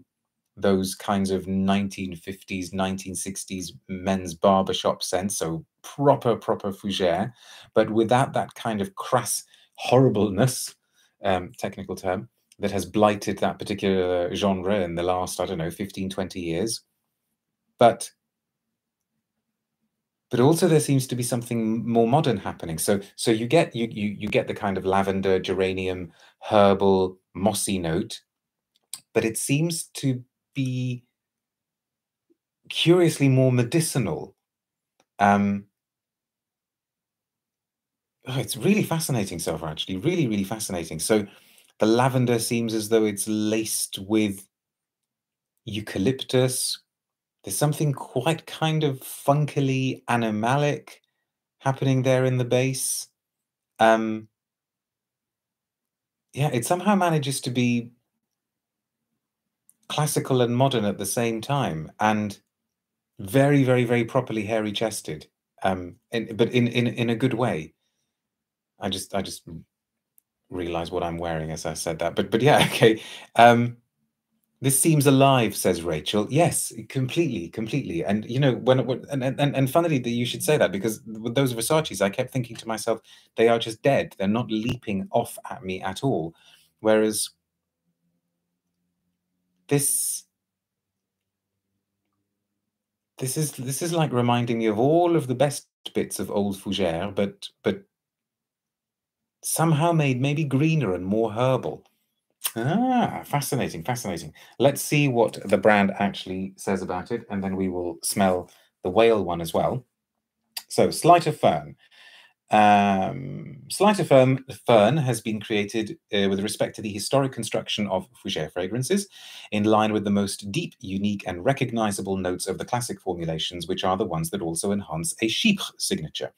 those kinds of 1950s, 1960s men's barbershop sense, so proper, proper fougere, but without that kind of crass horribleness, um, technical term, that has blighted that particular genre in the last, I don't know, 15, 20 years. But but also there seems to be something more modern happening. So so you get you you you get the kind of lavender, geranium, herbal, mossy note, but it seems to be curiously more medicinal. Um, oh, it's really fascinating so far, actually, really, really fascinating. So the lavender seems as though it's laced with eucalyptus. There's something quite kind of funkily animalic happening there in the base. Um, yeah, it somehow manages to be classical and modern at the same time, and very, very, very properly hairy chested. Um, in, but in, in in a good way. I just I just realize what I'm wearing as I said that. But but yeah, [laughs] okay. Um, this seems alive, says Rachel. Yes, completely, completely. And you know, when, when and, and and funnily that you should say that because with those Versace's, I kept thinking to myself, they are just dead. They're not leaping off at me at all. Whereas this this is this is like reminding me of all of the best bits of old fougere, but but somehow made maybe greener and more herbal. Ah, fascinating, fascinating. Let's see what the brand actually says about it, and then we will smell the whale one as well. So, Sleight of Fern. Um, of Fern, Fern has been created uh, with respect to the historic construction of fougere fragrances, in line with the most deep, unique, and recognizable notes of the classic formulations, which are the ones that also enhance a Chypre signature.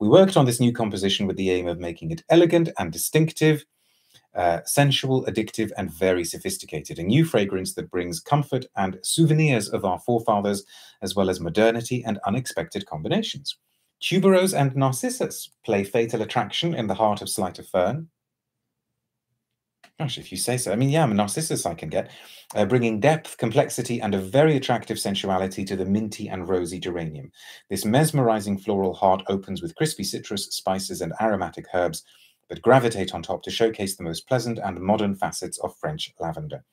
We worked on this new composition with the aim of making it elegant and distinctive, uh, sensual, addictive, and very sophisticated. A new fragrance that brings comfort and souvenirs of our forefathers, as well as modernity and unexpected combinations. Tuberose and Narcissus play fatal attraction in the heart of Sleight of Fern. Gosh, if you say so. I mean, yeah, Narcissus I can get. Uh, bringing depth, complexity, and a very attractive sensuality to the minty and rosy geranium. This mesmerizing floral heart opens with crispy citrus, spices, and aromatic herbs that gravitate on top to showcase the most pleasant and modern facets of French lavender.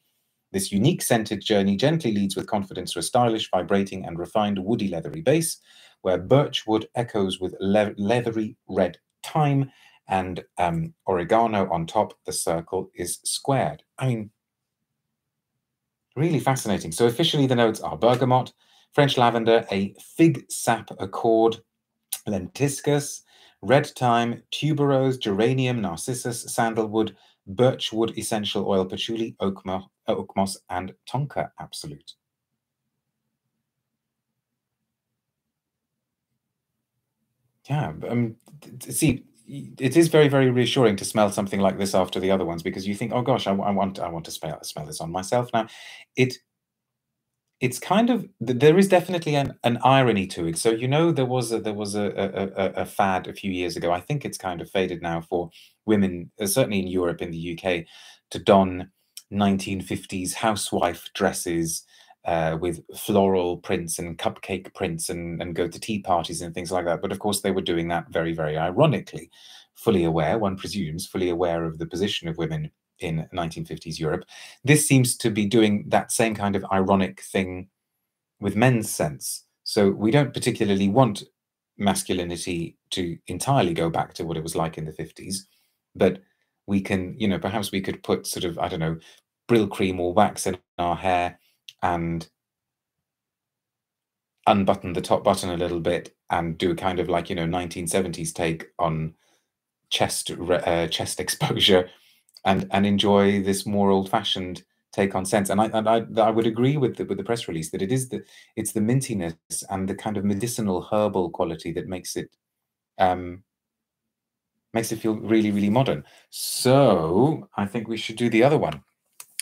This unique scented journey gently leads with confidence to a stylish, vibrating, and refined woody leathery base, where birchwood echoes with le leathery red thyme and um, oregano on top. The circle is squared. I mean, really fascinating. So officially the notes are bergamot, French lavender, a fig sap accord, lentiscus, red thyme, tuberose, geranium, narcissus, sandalwood, birchwood essential oil, patchouli, oak moss, oak moss and tonka absolute. Yeah, um, see, it is very, very reassuring to smell something like this after the other ones because you think, oh gosh, I, I want, I want to smell, smell this on myself now. It it's kind of there is definitely an, an irony to it. So you know there was a, there was a, a, a, fad a few years ago. I think it's kind of faded now for women, uh, certainly in Europe, in the UK, to don 1950s housewife dresses uh, with floral prints and cupcake prints and, and go to tea parties and things like that. But of course, they were doing that very, very ironically, fully aware, one presumes, fully aware of the position of women in 1950s Europe. This seems to be doing that same kind of ironic thing with men's sense. So we don't particularly want masculinity to entirely go back to what it was like in the 50s, but we can, you know, perhaps we could put sort of, I don't know, Brylcreem or wax in our hair and unbutton the top button a little bit and do a kind of like, you know, 1970s take on chest uh, chest [laughs] exposure and and enjoy this more old-fashioned take on scents. And I and I, I would agree with the, with the press release that it is the it's the mintiness and the kind of medicinal herbal quality that makes it um, makes it feel really really modern. So I think we should do the other one.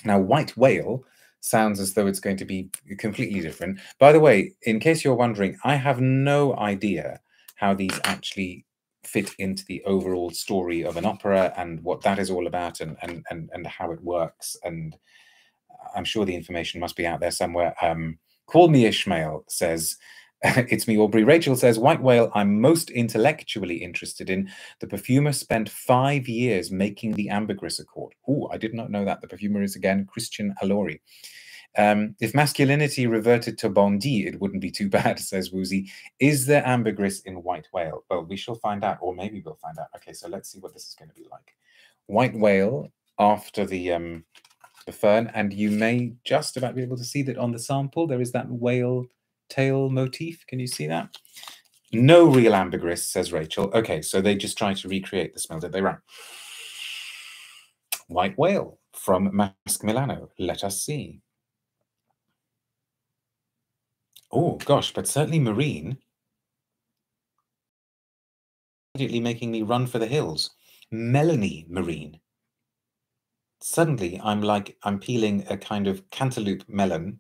Now, white whale sounds as though it's going to be completely different. By the way, in case you're wondering, I have no idea how these actually fit into the overall story of an opera and what that is all about and and and, and how it works and i'm sure the information must be out there somewhere um, call me ishmael says [laughs] it's me aubrey rachel says white whale i'm most intellectually interested in the perfumer spent five years making the ambergris accord oh i did not know that the perfumer is again christian allori um, if masculinity reverted to Bondy, it wouldn't be too [laughs] bad, says Woozy. Is there ambergris in white whale? Well, we shall find out, or maybe we'll find out. Okay, so let's see what this is going to be like. White whale after the um, the fern, and you may just about be able to see that on the sample there is that whale tail motif. Can you see that? No real ambergris, says Rachel. Okay, so they just try to recreate the smell that they ran. White whale from Masque Milano. Let us see. Oh gosh, but certainly marine. Immediately making me run for the hills. Melanie marine. Suddenly I'm like I'm peeling a kind of cantaloupe melon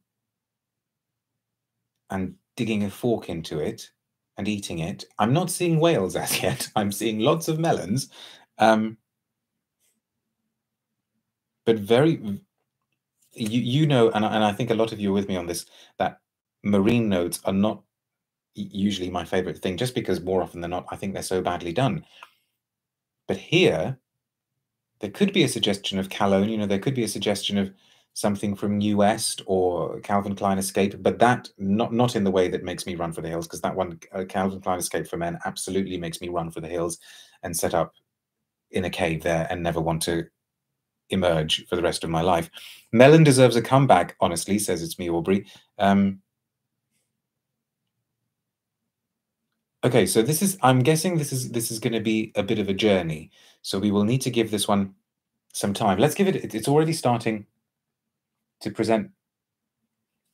and digging a fork into it and eating it. I'm not seeing whales as [laughs] yet. I'm seeing lots of melons. Um, but very you you know and, and i think a lot of you are with me on this that marine notes are not usually my favorite thing, just because more often than not, I think they're so badly done. But here, there could be a suggestion of Calone, you know, there could be a suggestion of something from New West or Calvin Klein Escape, but that not not in the way that makes me run for the hills, because that one, uh, Calvin Klein Escape for Men, absolutely makes me run for the hills and set up in a cave there and never want to emerge for the rest of my life. Melon deserves a comeback, honestly, says it's me, Aubrey. Um, Okay, so this is, I'm guessing this is this is going to be a bit of a journey. So we will need to give this one some time. Let's give it, it's already starting to present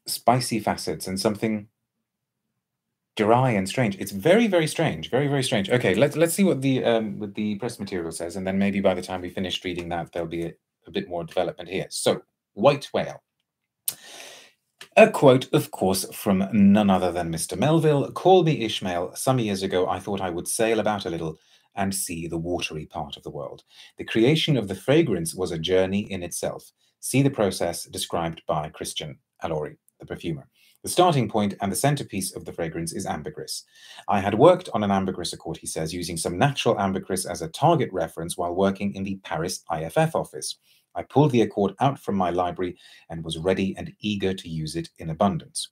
spicy facets and something dry and strange. It's very, very strange, very, very strange. Okay, let's let's see what the um, what the press material says, and then maybe by the time we finish reading that, there'll be a, a bit more development here. So, white whale. A quote, of course, from none other than Mr. Melville. Call me Ishmael. Some years ago, I thought I would sail about a little and see the watery part of the world. The creation of the fragrance was a journey in itself. See the process described by Christian Allori, the perfumer. The starting point and the centerpiece of the fragrance is ambergris. I had worked on an ambergris accord, he says, using some natural ambergris as a target reference while working in the Paris IFF office. I pulled the Accord out from my library and was ready and eager to use it in abundance.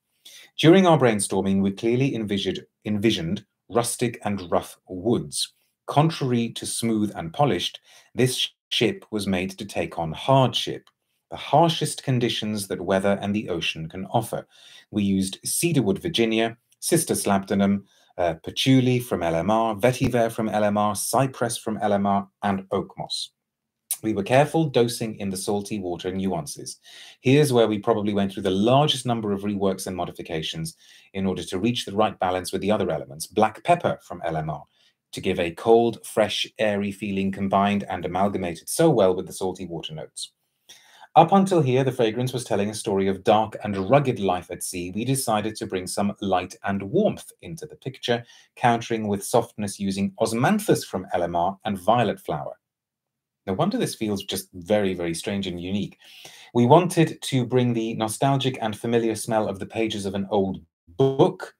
During our brainstorming, we clearly envisioned, envisioned rustic and rough woods. Contrary to smooth and polished, this ship was made to take on hardship, the harshest conditions that weather and the ocean can offer. We used cedarwood Virginia, Cistus labdanum, uh, patchouli from LMR, vetiver from LMR, cypress from LMR, and oak moss. We were careful dosing in the salty water nuances. Here's where we probably went through the largest number of reworks and modifications in order to reach the right balance with the other elements. Black pepper from LMR to give a cold, fresh, airy feeling combined and amalgamated so well with the salty water notes. Up until here, the fragrance was telling a story of dark and rugged life at sea. We decided to bring some light and warmth into the picture, countering with softness using osmanthus from LMR and violet flower. No wonder this feels just very, very strange and unique. We wanted to bring the nostalgic and familiar smell of the pages of an old book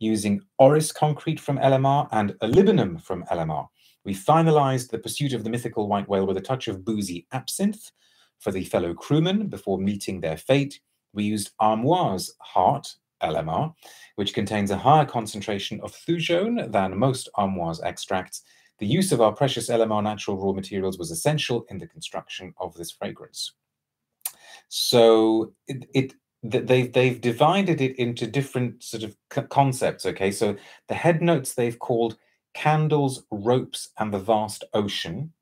using Orris concrete from LMR and Olibanum from LMR. We finalized the pursuit of the mythical white whale with a touch of boozy absinthe for the fellow crewmen before meeting their fate. We used Armoise heart, LMR, which contains a higher concentration of thujone than most Armoise extracts. The use of our precious LMR natural raw materials was essential in the construction of this fragrance. So it, it they've they've divided it into different sort of concepts okay so the head notes they've called candles ropes and the vast ocean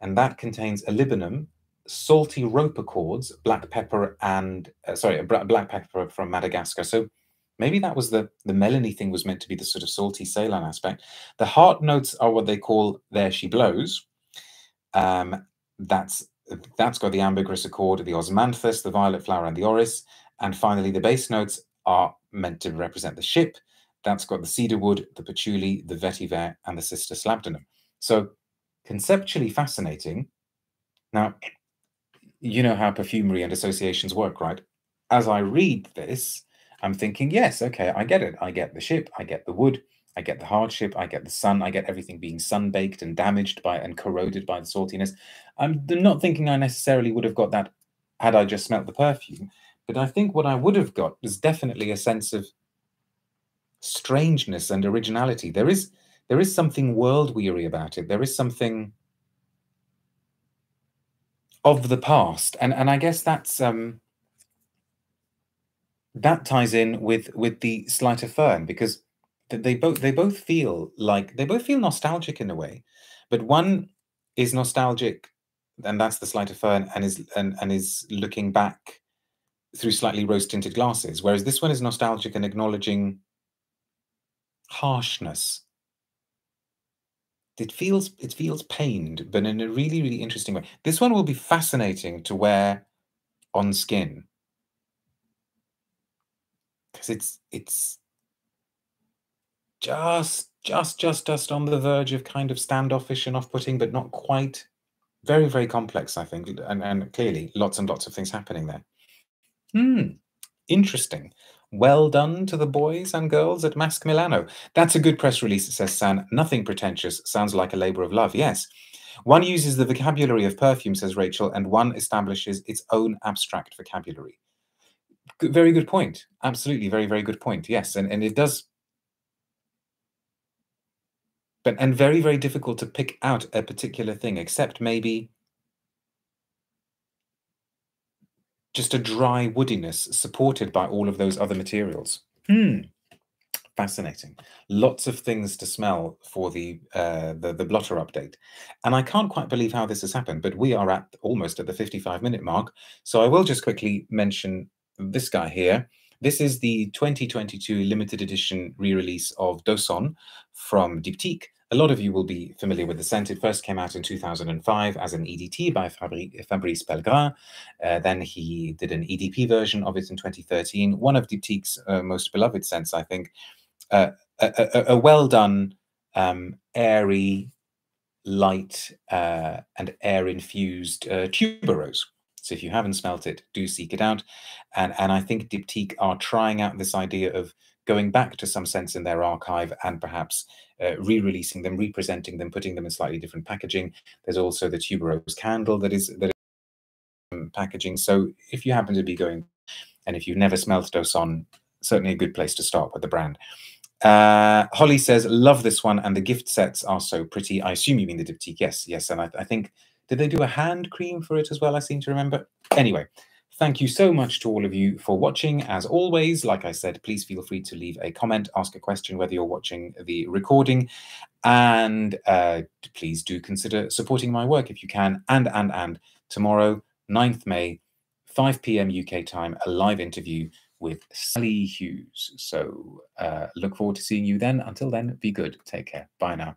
and that contains olibanum salty rope accords black pepper and uh, sorry black pepper from madagascar so maybe that was the the melony thing was meant to be the sort of salty ceylon aspect the heart notes are what they call there she blows um that's that's got the ambergris accord the osmanthus the violet flower and the orris and finally, the base notes are meant to represent the ship. That's got the cedarwood, the patchouli, the vetiver, and the cistus labdanum. So conceptually fascinating. Now, you know how perfumery and associations work, right? As I read this, I'm thinking, yes, okay, I get it. I get the ship, I get the wood, I get the hardship, I get the sun, I get everything being sun baked and damaged by and corroded by the saltiness. I'm not thinking I necessarily would have got that had I just smelt the perfume. But I think what I would have got was definitely a sense of strangeness and originality. There is there is something world weary about it. There is something of the past, and and I guess that's um, that ties in with with the Sleight of Fern because they both they both feel like they both feel nostalgic in a way, but one is nostalgic, and that's the Sleight of Fern, and is and and is looking back through slightly rose tinted glasses, whereas this one is nostalgic and acknowledging harshness. It feels it feels pained, but in a really really interesting way. This one will be fascinating to wear on skin because it's it's just just just just on the verge of kind of standoffish and off-putting, but not quite. Very very complex, I think, and and clearly lots and lots of things happening there. Hmm, interesting. Well done to the boys and girls at Masque Milano. That's a good press release, says San. Nothing pretentious. Sounds like a labor of love. Yes. One uses the vocabulary of perfume, says Rachel, and one establishes its own abstract vocabulary. Good, very good point. Absolutely, very, very good point. Yes, and, and it does. But and very, very difficult to pick out a particular thing, except maybe just a dry woodiness supported by all of those other materials. Hmm. Fascinating. Lots of things to smell for the, uh, the the blotter update, and I can't quite believe how this has happened. But we are at almost at the 55 minute mark, so I will just quickly mention this guy here. This is the 2022 limited edition re-release of Do Son from Diptyque. A lot of you will be familiar with the scent. It first came out in 2005 as an EDT by Fabrice Pellegrin. Uh, then he did an EDP version of it in 2013. One of Diptyque's uh, most beloved scents, I think. Uh, a, a, a, well done, um, airy, light, uh, and air infused uh, tuberose. So if you haven't smelt it, do seek it out. And, and I think Diptyque are trying out this idea of going back to some sense in their archive and perhaps uh, re-releasing them, representing them, putting them in slightly different packaging. There's also the tuberose candle that is that is um, packaging. So if you happen to be going, and if you've never smelled Do Son, certainly a good place to start with the brand. Uh, Holly says, love this one, and the gift sets are so pretty. I assume you mean the diptyque. Yes, yes. And I, I think, did they do a hand cream for it as well? I seem to remember. Anyway, Thank you so much to all of you for watching. As always, like I said, please feel free to leave a comment, ask a question, whether you're watching the recording. And uh, please do consider supporting my work if you can. And, and, and tomorrow, 9th May, 5 p.m. UK time, a live interview with Sally Hughes. So uh, look forward to seeing you then. Until then, be good. Take care. Bye now.